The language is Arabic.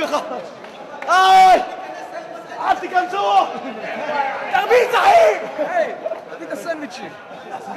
لا لوكا آي عرفتي كم سوى تغبيط صحيح اي Sandwich. Gale!